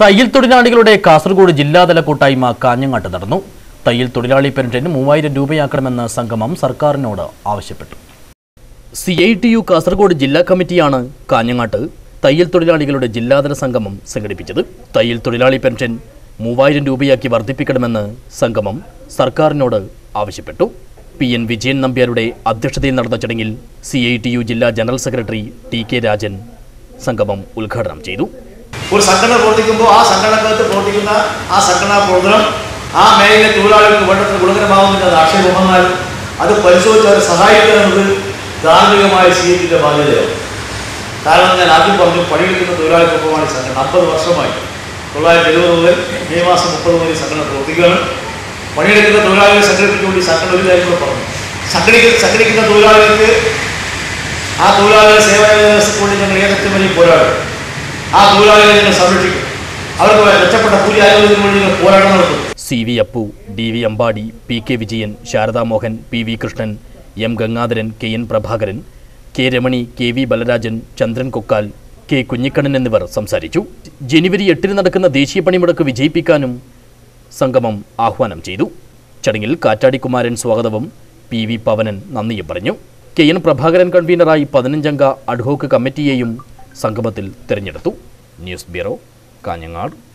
തയ്യൽ തൊഴിലാളികളുടെ കാസർഗോഡ് ജില്ലാതല കൂട്ടായ്മ കാഞ്ഞങ്ങാട്ട് നടന്നു. തയ്യൽ തൊഴിലാളി പെൻഷൻ മൂവായിരം രൂപയാക്കണമെന്ന് സംഗമം സർക്കാരിനോട് ആവശ്യപ്പെട്ടു. C I T U Kasaragod ജില്ലാ കമ്മിറ്റിയാണ് കാഞ്ഞങ്ങാട്ട് തയ്യൽ തൊഴിലാളികളുടെ ജില്ലാതല സംഗമം സംഘടിപ്പിച്ചത്. തയ്യൽ തൊഴിലാളി പെൻഷൻ മൂവായിരം രൂപയാക്കി വർദ്ധിപ്പിക്കണമെന്ന് സംഗമം സർക്കാരിനോട് ആവശ്യപ്പെട്ടു. പി എൻ വിജയൻ നമ്പ്യാരുടെ അധ്യക്ഷതയിൽ നടന്ന ചടങ്ങിൽ സി ഐ ടി യു ജില്ലാ general secretary T K Rajan സംഗമം ഉദ്ഘാടനം ചെയ്തു. ഒരു സംഘടന പ്രവർത്തിക്കുമ്പോൾ ആ സംഘടനകത്ത് പ്രവർത്തിക്കുന്ന ആ സംഘടനാ പ്രവർത്തനം ആ മേഖലയിലെ തൊഴിലാളികൾക്ക് വേണ്ടത്ര ഗുണകരമാകുന്നില്ല അത് ആക്ഷേപം വന്നാൽ അത് പരിശോധിച്ച് അവരെ സഹായിക്കുക എന്നത് ധാർമ്മികമായ സി എറ്റിന്റെ ബാധ്യതയാണ്. കാരണം ഞാൻ ആദ്യം പറഞ്ഞു പണിയെടുക്കുന്ന തൊഴിലാളിക്കൊപ്പമാണ് ഈ സംഘടന. അമ്പത് വർഷമായി തൊള്ളായിരത്തി എഴുപത് മുതൽ മെയ് മാസം മുപ്പത് മുതൽ ഈ സംഘടന പ്രവർത്തിക്കുകയാണ്. പണിയെടുക്കുന്ന തൊഴിലാളികളെ സംഘടിപ്പിച്ചുകൊണ്ട് ഈ സംഘടന ഒരു കാര്യം കൂടെ പറഞ്ഞു. സംഘടിക്കുന്ന സംഘടിക്കുന്ന തൊഴിലാളികൾക്ക് ആ തൊഴിലാളികളുടെ സേവന വ്യവസ്ഥയ്ക്ക് വേണ്ടി ഞങ്ങൾ ഏതൊക്കെ വഴി പോരാടും. ആ തൊഴിലാളികളെ സംരക്ഷിക്കും. അവർക്ക് മെച്ചപ്പെട്ട കൂലി ആരോഗ്യത്തിന് വേണ്ടി പോരാട്ടം നടത്തും. C V Appu D V Ambadi P K Vijayan Sharada Mohan P V Krishnan M Gangadharan K N Prabhakaran K Ramani K V Balarajan Chandran Kokkal K Kunhikannan എന്നിവർ സംസാരിച്ചു. ജനുവരി എട്ടിന് നടക്കുന്ന ദേശീയ പണിമുടക്ക് വിജയിപ്പിക്കാനും സംഗമം ആഹ്വാനം ചെയ്തു. ചടങ്ങിൽ കാറ്റാടി കുമാരൻ സ്വാഗതവും പി വി പവനൻ നന്ദിയും പറഞ്ഞു. കെ എൻ പ്രഭാകരൻ കൺവീനറായി പതിനഞ്ചംഗ അഡ്ഹോക്ക് കമ്മിറ്റിയെയും സംഗമത്തിൽ തിരഞ്ഞെടുത്തു. News bureau Kanhangad.